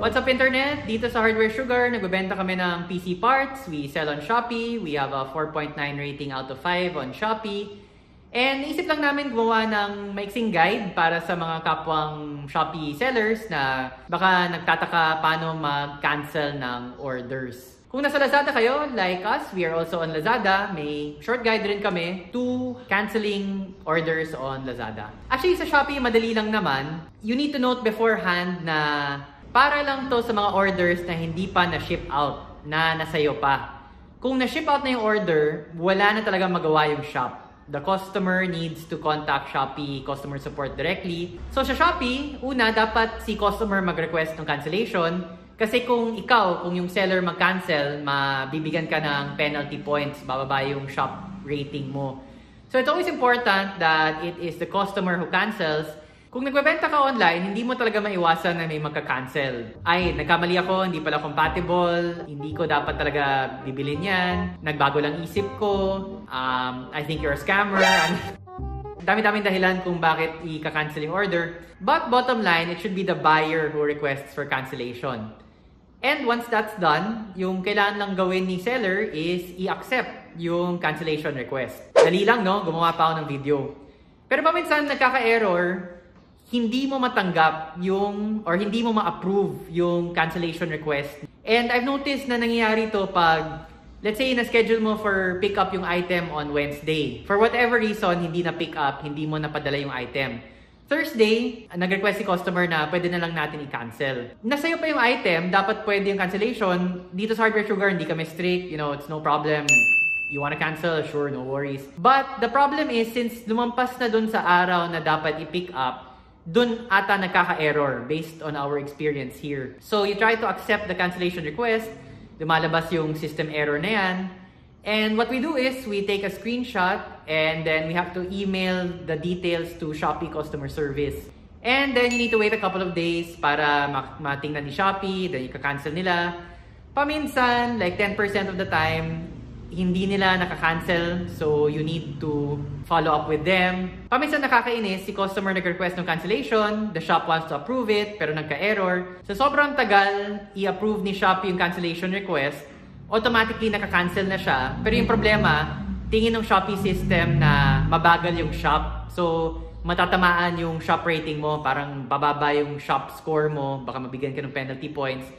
What's up internet? Dito sa Hardware Sugar, nagbebenta kami ng PC parts. We sell on Shopee. We have a 4.9 rating out of 5 on Shopee. And isip lang namin gumawa ng maiksing guide para sa mga kapwang Shopee sellers na baka nagtataka paano mag-cancel ng orders. Kung nasa Lazada kayo, like us, we are also on Lazada. May short guide rin kami to canceling orders on Lazada. Actually, sa Shopee, madali lang naman. You need to note beforehand na para lang to sa mga orders na hindi pa na-ship out, na nasa'yo pa. Kung na-ship out na yung order, wala na talaga magawa yung shop. The customer needs to contact Shopee customer support directly. So sa Shopee, una, dapat si customer mag-request ng cancellation. Kasi kung ikaw, kung yung seller mag-cancel, mabibigyan ka ng penalty points, bababa yung shop rating mo. So it's always important that it is the customer who cancels kung nagbebenta ka online, hindi mo talaga maiwasan na may magka-cancel. Ay, nagkamali ako, hindi pala compatible, hindi ko dapat talaga bibilin yan, nagbago lang isip ko, um, I think you're a scammer. Dami-daming dahilan kung bakit i-cancel yung order. But bottom line, it should be the buyer who requests for cancellation. And once that's done, yung kailangan lang gawin ni seller is i-accept yung cancellation request. Dali lang, no? Gumawa pa ako ng video. Pero paminsan nagkaka-error hindi mo matanggap yung or hindi mo ma-approve yung cancellation request. And I've noticed na nangyayari to pag let's say na-schedule mo for pick up yung item on Wednesday. For whatever reason, hindi na pick up, hindi mo napadala yung item. Thursday, nag-request si customer na pwede na lang natin i-cancel. Nasa'yo pa yung item, dapat pwede yung cancellation. Dito sa Hardware Sugar, hindi kami strict. You know, it's no problem. You wanna cancel? Sure, no worries. But the problem is, since lumampas na dun sa araw na dapat i-pick up, dun ata nagkaka-error based on our experience here. So you try to accept the cancellation request, lumalabas yung system error na yan, and what we do is we take a screenshot and then we have to email the details to Shopee customer service. And then you need to wait a couple of days para matingnan ni Shopee, then you cancel nila. Paminsan, like 10% of the time, hindi nila nakakancel, so you need to follow up with them. Paminsan nakakainis, si customer nag-request ng cancellation, the shop wants to approve it, pero nagka-error. Sa so, sobrang tagal, i-approve ni Shopee yung cancellation request, automatically nakakancel na siya. Pero yung problema, tingin ng Shopee system na mabagal yung shop. So, matatamaan yung shop rating mo, parang bababa yung shop score mo, baka mabigyan ka ng penalty points.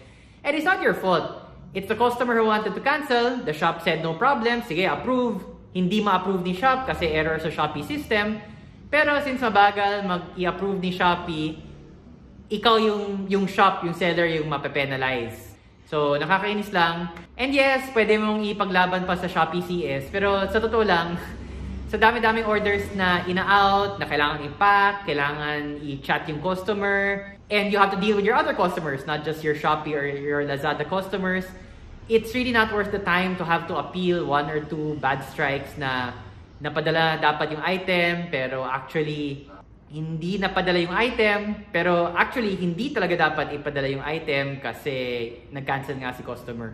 And it's not your fault It's the customer who wanted to cancel. The shop said no problem. Sige, approve. Hindi ma-approve ni shop kasi error sa Shopee system. Pero since mabagal mag-i-approve ni Shopee, ikaw yung, yung shop, yung seller yung mape-penalize. So, nakakainis lang. And yes, pwede mong ipaglaban pa sa Shopee CS. Pero sa totoo lang, sa dami-daming orders na ina-out, na kailangan i-pack, kailangan i-chat yung customer, and you have to deal with your other customers, not just your Shopee or your Lazada customers, it's really not worth the time to have to appeal one or two bad strikes na napadala dapat yung item, pero actually, hindi napadala yung item, pero actually, hindi talaga dapat ipadala yung item kasi nag-cancel nga si customer.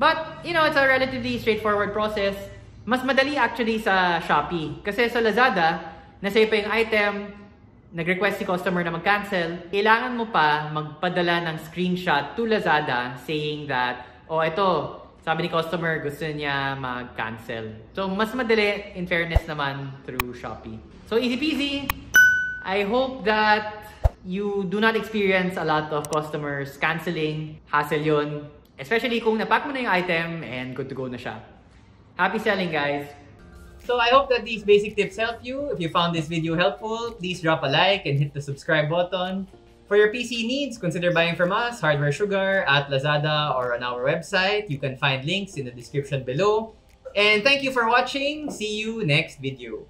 But, you know, it's a relatively straightforward process. Mas madali actually sa Shopee. Kasi sa Lazada, nasa pa yung item, nag-request si customer na mag-cancel, kailangan mo pa magpadala ng screenshot to Lazada saying that, oh, ito, sabi ni customer, gusto niya mag-cancel. So, mas madali, in fairness naman, through Shopee. So, easy peasy. I hope that you do not experience a lot of customers canceling. Hassle yun. Especially kung napack mo na yung item and good to go na siya. Happy selling, guys! So I hope that these basic tips help you. If you found this video helpful, please drop a like and hit the subscribe button. For your PC needs, consider buying from us, Hardware Sugar, at Lazada, or on our website. You can find links in the description below. And thank you for watching. See you next video.